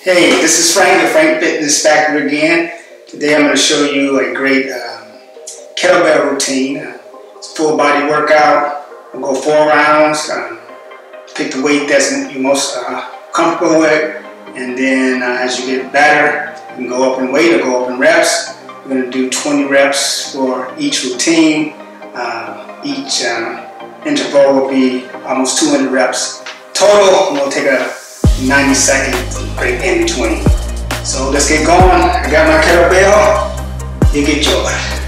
Hey, this is Frank, the Frank Fitness Factory again. Today I'm going to show you a great um, kettlebell routine. Uh, it's full body workout. We'll go four rounds. Um, pick the weight that's you're most uh, comfortable with. And then uh, as you get better, you can go up in weight or go up in reps. We're going to do 20 reps for each routine. Uh, each um, interval will be almost 200 reps total. We'll take a 90 second break in between. So let's get going. I got my kettlebell. You get yours.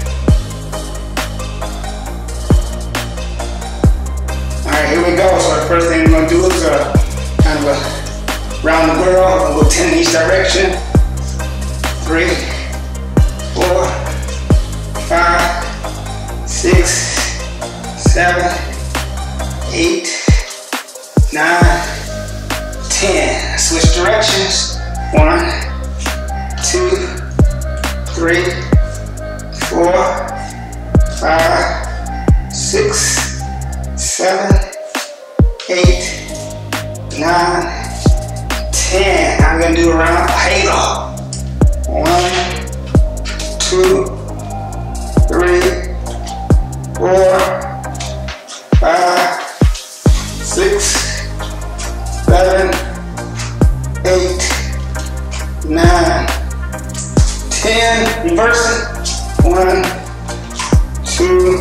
Alright, here we go. So the first thing we're gonna do is uh, kind of a round the world. We'll go 10 in each direction. Three, four, five, six, seven, eight, nine, 10. Switch directions. One, two, three, four, five, six, seven, eight, nine, ten. I'm gonna do a round halo. One, two, three, four, five, six, seven, eight, nine, ten. Reverse it. One, two,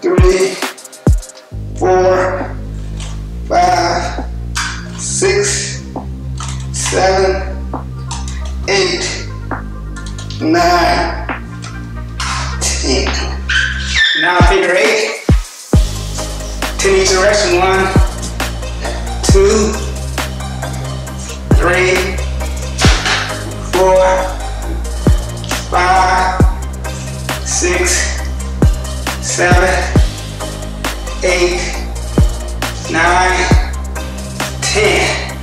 three, four, five, six, seven, eight, nine, ten. Now figure eight. Ten each direction. One, two six, seven, eight, nine, ten.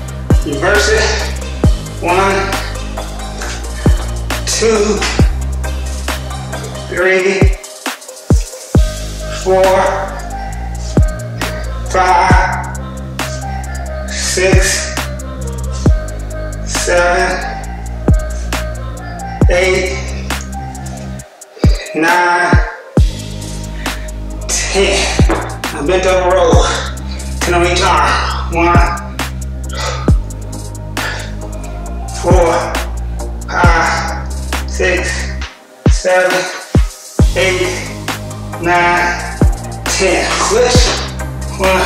Reverse it. One, two, three, four, five, six, seven, eight, nine, ten. Now bent over roll. Ten on each arm. One, four, five, six, seven, eight, nine, ten. Switch. One,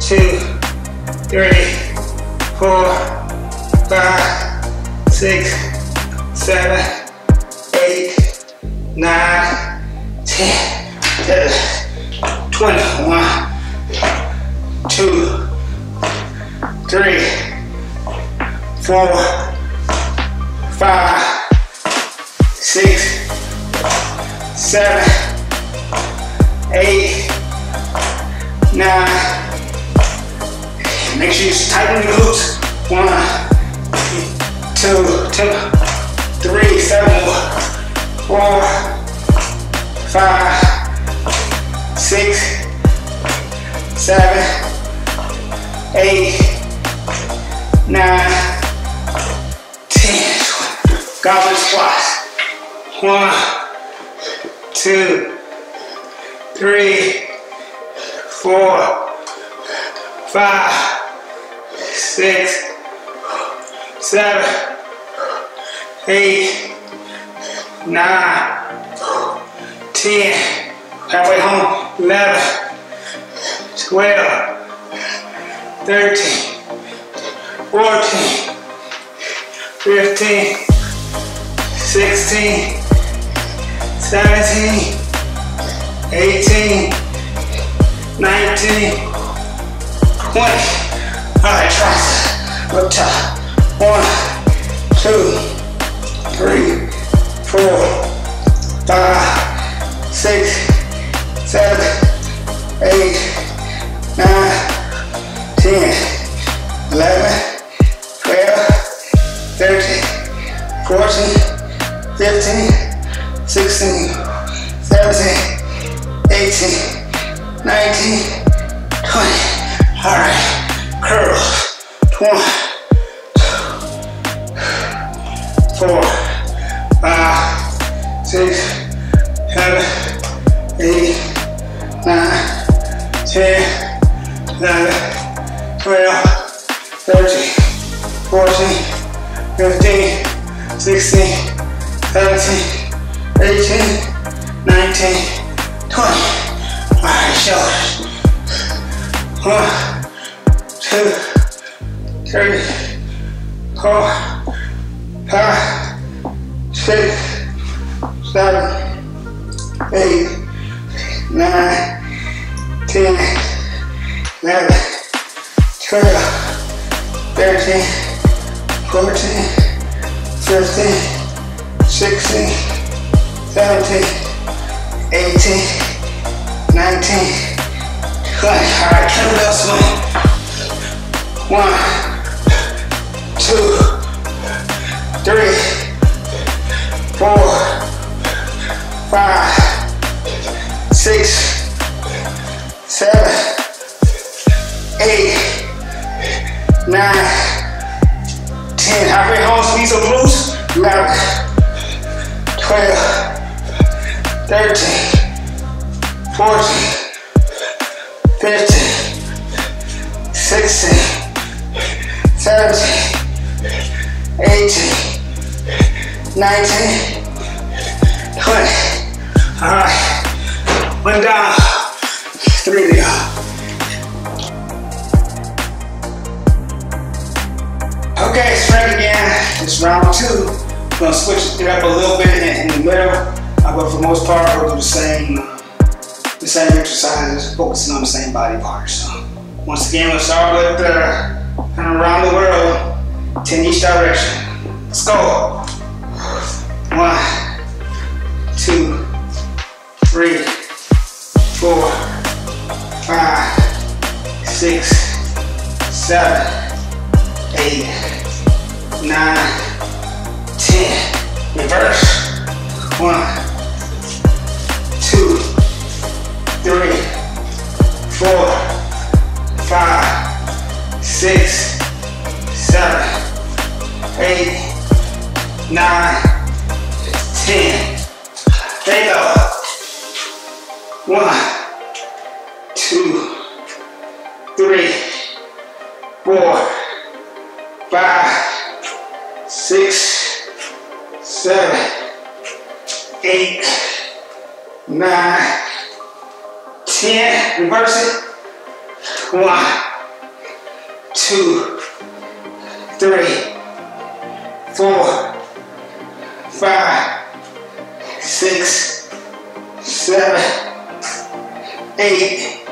two, three, four, five, six, seven, nine, ten, twenty. One, two, three, four, five, six, seven, eight, nine. Make sure you tighten your glutes. One, two, two, three, seven, four, five, six, seven, eight, nine, ten. Goblet squats. One, two, three, four, five, six, seven, eight, nine, ten, halfway home, 11, 12, 13, 14, 15, 16, 17, 18, 19, 20. All right, try. Up top. One, two, three, four, five, six, seven, eight, nine, ten, eleven, twelve, thirteen, fourteen, fifteen, sixteen, seventeen, eighteen, nineteen, twenty. All right, curls. One four, twelve, thirteen, fourteen, fifteen, sixteen, seventeen, eighteen, nineteen, twenty. All right, shoulders. One, two, three, four, five, six, seven, eight, nine, ten, eleven, twelve, thirteen, fourteen, fifteen, sixteen, seventeen, eighteen, nineteen, twenty. All right, kettlebell swing. One, two, three, four, five, Squeeze some glutes. Eleven, twelve, thirteen, fourteen, fifteen, sixteen. 17, 18, 19, 20. All right, one down, Okay, strength again. It's round two. I'm gonna switch it up a little bit in, in the middle, but for the most part, we'll do the same, the same exercises, focusing on the same body part. So, once again, we'll start with uh, and around the world, 10 each direction. Let's go. One, two, three, four, five, six, seven, eight, nine, ten. Reverse. One, two, three, four, five, six, seven, eight, nine, ten. There you go. One, two, three, four, five, six, seven, eight, nine, ten. Reverse it. One, two, three, four, five, six, seven, eight,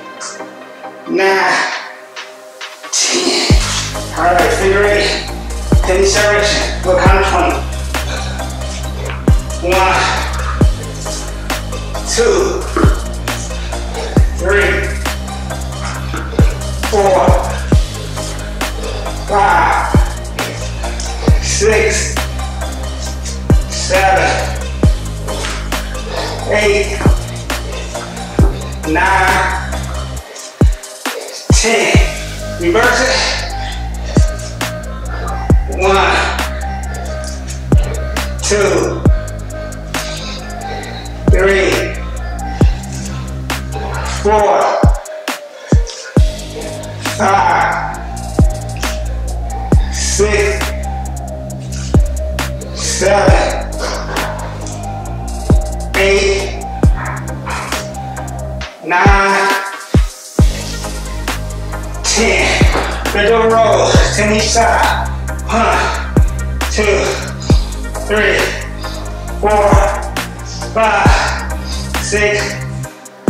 nine, ten. All right, figure eight. Ten each direction. Go count of twenty. One, two, three, four, five, six, seven, eight, nine, ten. Reverse it. One, two, three, four, five, six, seven, eight, nine, ten. Over roll, ten each side. One, two, three, four, five, six,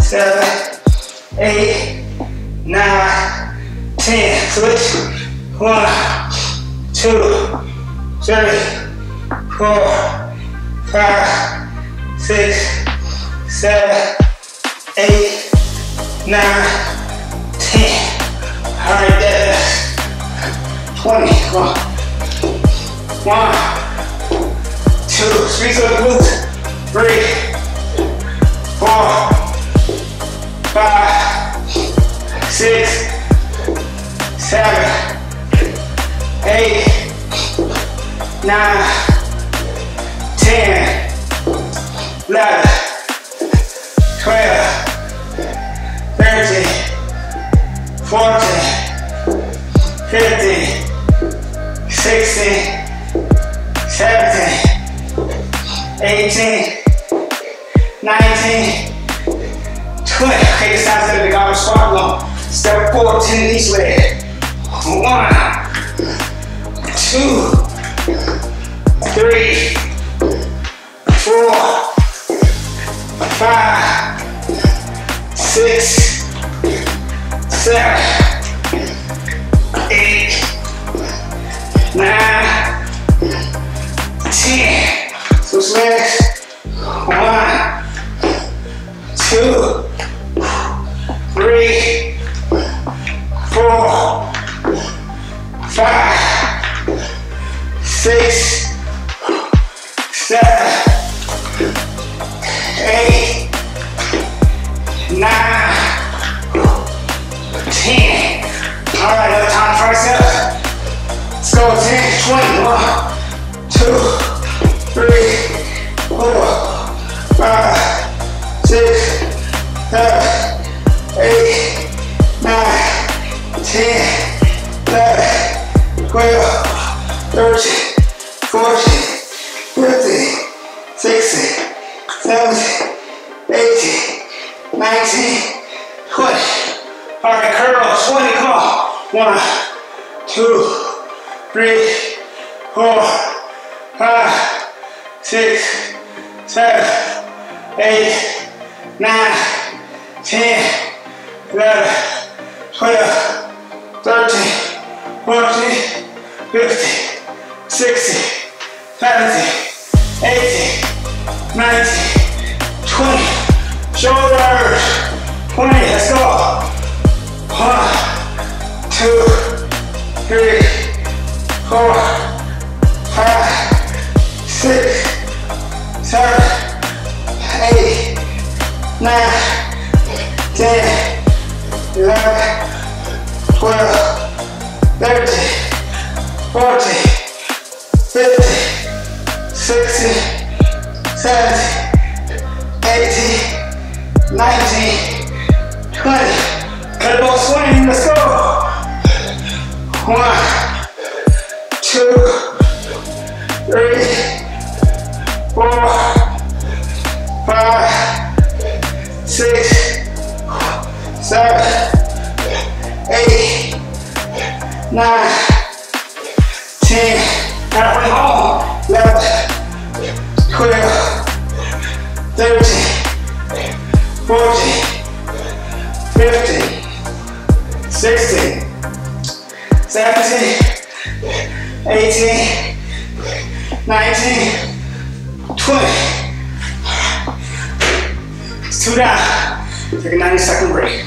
seven, eight, nine, ten. Switch. One, two, three, four, five, six, seven, eight, nine, ten. All right, that's 20. Come on. One, two, squeeze up the glutes. Three, four, five, six, seven, eight, nine, 10, 11, 12, 13, 14, 15, 16, 18, 19, 20. Okay, it's time to the goblet squat long. Step forward, 10 each leg. One, two, three, four, five, six, seven, eight, nine, ten. Switch 30, 40, 50, 60, 17, 18, 19, 20. It's two down. Take a 90 second break.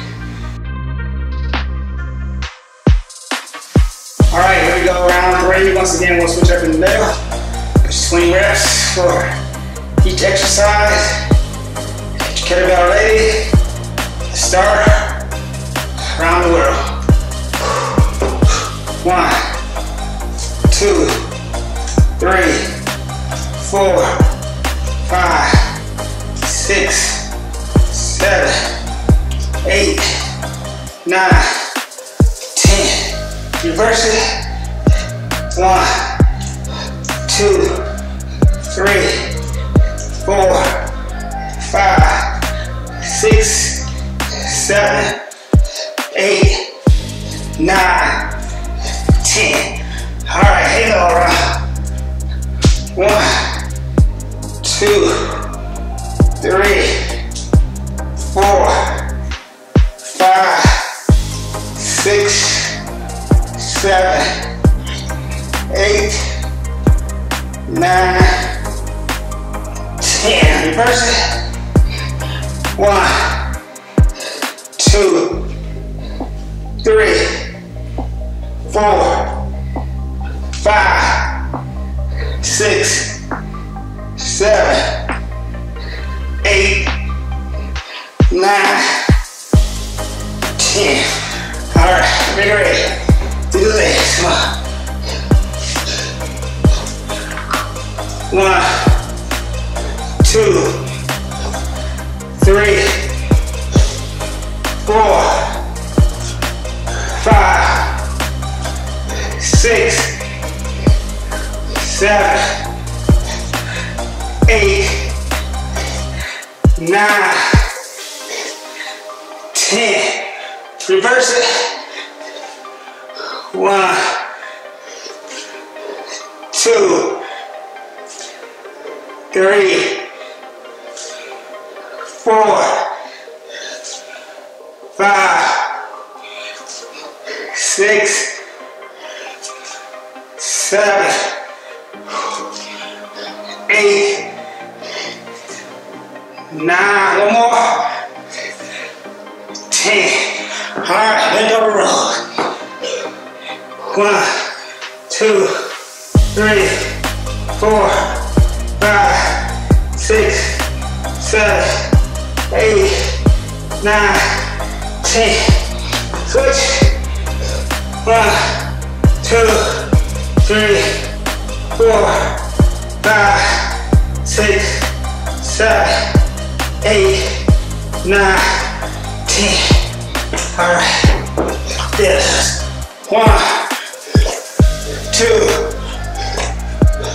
All right, here we go, round three. Once again, we'll switch up in the middle. Swing reps for each exercise. Your kettlebell ready. Start around the world. One, two, three, four, five, six, seven, eight, nine, ten. Reverse it. One, two, three, four, five, six, seven, eight, nine, ten. All right, halo around. One, two, three, four, five, six, seven, eight, nine, ten. Reverse it. One, two, three, four, five, six, seven, eight, nine, ten. All right, get ready. Do the legs, come on. One, two, three, four, five, six, seven, eight, nine, ten. Reverse it. One, two, three, four, five, six, seven, eight, nine, one more, ten. All right, let go roll. One, two, three, four, five, six, seven, nine, ten. Switch. One, two, three, four, five, six, seven, eight, nine, ten. All right. Yes. One, two,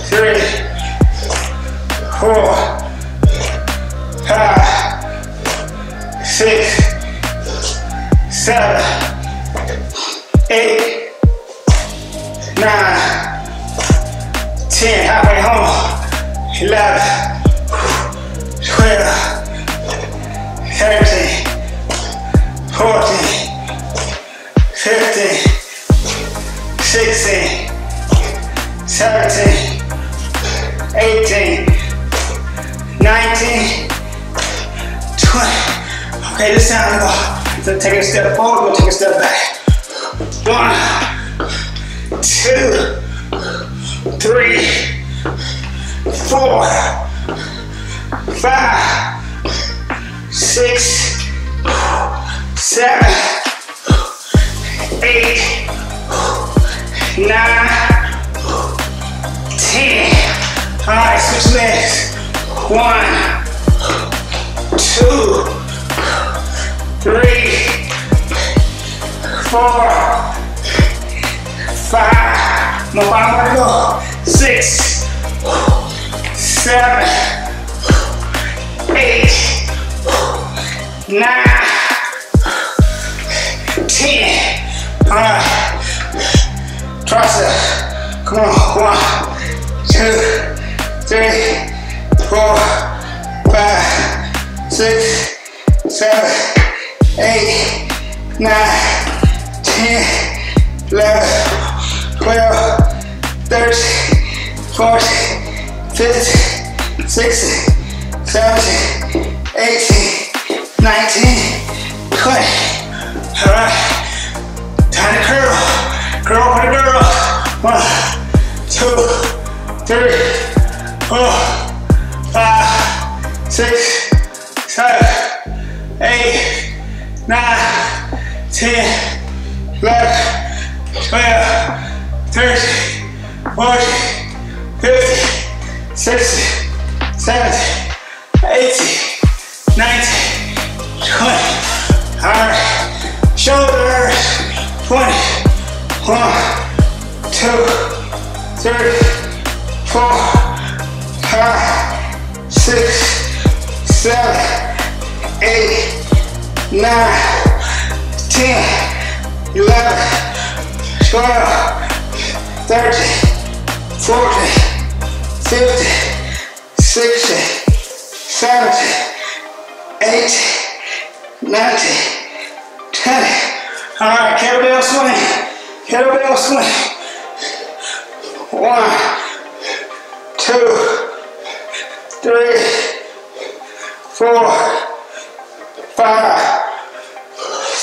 three, four, five, six, seven, eight, nine, ten. Halfway home. Eleven, twelve, thirteen, fourteen, fifteen. 16, 17, Okay, this time we go. So take a step forward, we'll take a step back. One, two, three, four, five, six, seven, eight, nine, ten. All right, switch legs. One, two, three, four, five. More bottom to go. Six, seven, eight, nine, ten. All right. Tricep. Come on. One, two, three, four, five, six, seven, eight, nine, ten, eleven, twelve, thirteen, fourteen, fifteen, sixteen, seventeen, eighteen, nineteen, twenty. All right. Time to curl. Curl for the girl. One, two, three, four, five, six, nine, ten, eleven, twelve, thirteen, fourteen, fifteen, sixteen, seventeen, eighteen, nineteen, twenty. All right. Shoulders. Twenty. One, two, three, four, five, six, seven, eight, nine, ten, eleven, twelve, thirteen, fourteen, fifteen, sixteen, seventeen, eighteen, nineteen, twenty. All right, kettlebell swing. Kettlebell swing. One, two, three, four, five,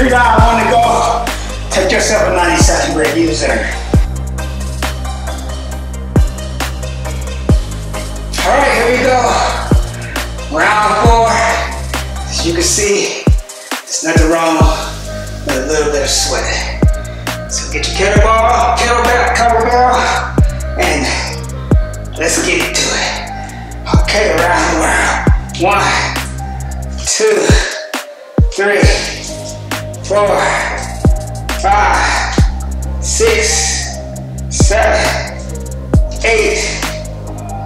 Three down, one to go. Take yourself a 90 second break. Use there. All right, here we go. Round four. As you can see, there's nothing wrong with a little bit of sweat. So get your kettlebell, kettlebell, kettlebell, and let's get to it. Okay, round round. One, two, three, four, five, six, seven, eight,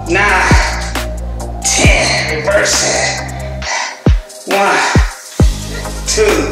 nine, ten. Reverse it. One, two,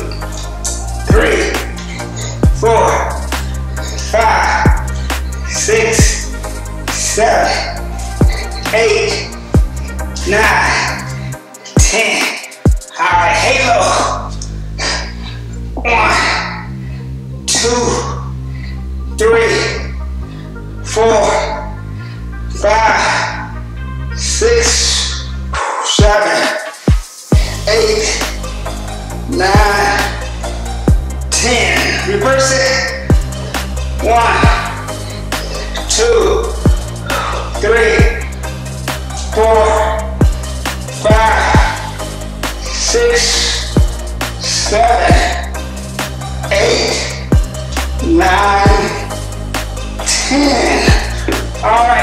All right,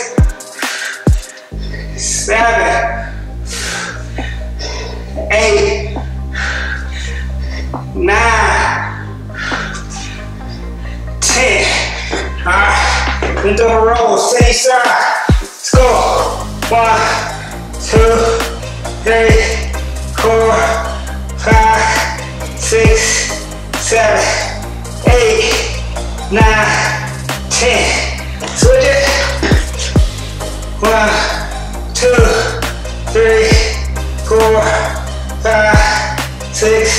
into a roll, same side. Let's go. One, two, three, four, five, six, seven, eight, nine, ten. Switch it. One, two, three, four, five, six,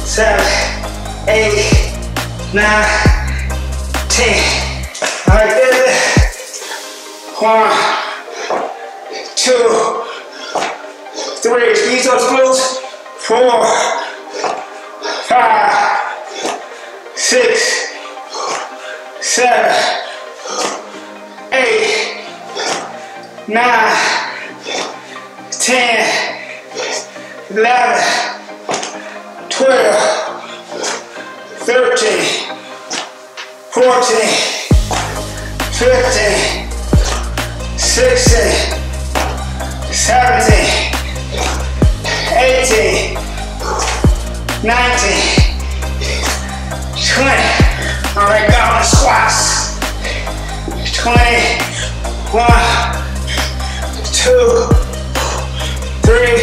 seven, eight, nine, ten. One, two, three. Squeeze those glutes. Four, five, six, seven, eight, nine, ten, eleven, twelve, thirteen, fourteen. 15, 16, 17, 18, 19, 20. All right, goblet squats. 20, 1, 2, 3,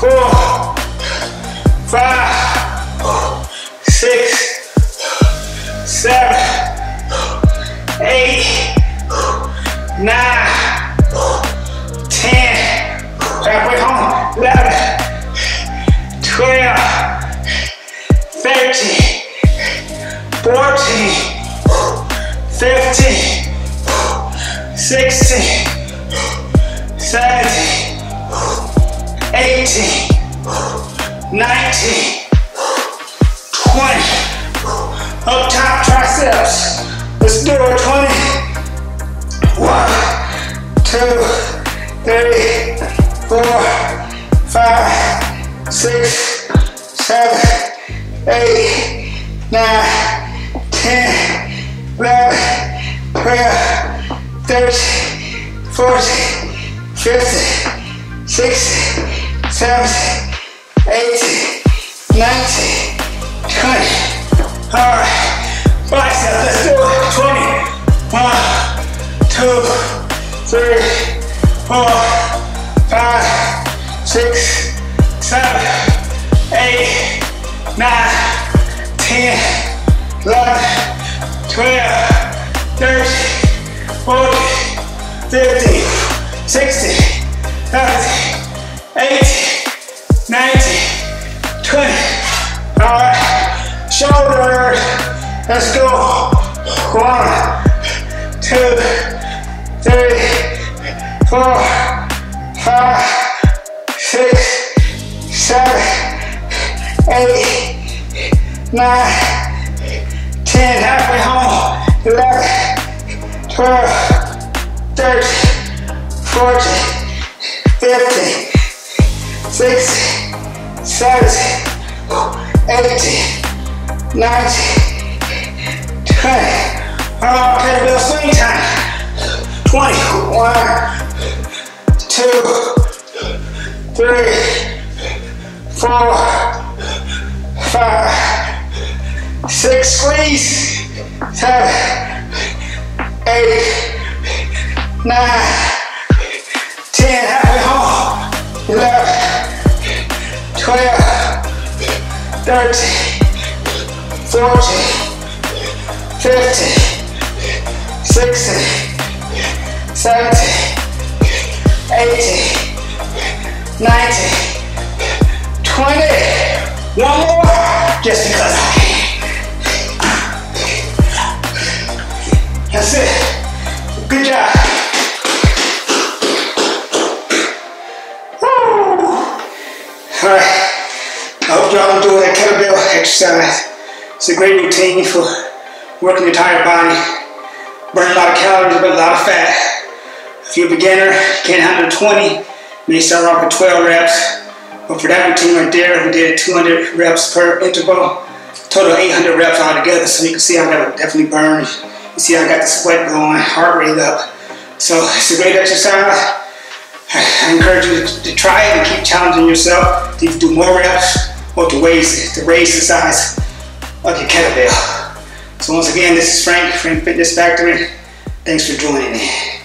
4, 11, 12, 13, 14, 15, 16, two, three, four, five, six, seven, eight, nine, ten, eleven, twelve, thirteen, fourteen, fifteen, sixteen. 16, 17, 18, 19, 20. Oh, kettlebell swing time. 21, 2, 3, 4, 5, 6, squeeze, 7, 8, 9, 10, halfway home. 11, 12, 13, 14, 15, 16, 17, 18, 19, 20. One more, just because. I It's a great routine for working the entire body, burning a lot of calories, but a lot of fat. If you're a beginner, can't handle 20, you may start off with 12 reps. But for that routine right there, we did 200 reps per interval, total 800 reps altogether. So you can see that would definitely burn. You see I got the sweat going, heart rate up. So it's a great exercise. I encourage you to, to try it and keep challenging yourself to do more reps or to raise, to raise the size your kettlebell. So once again, this is Frank, Frank Fitness Factory. Thanks for joining me.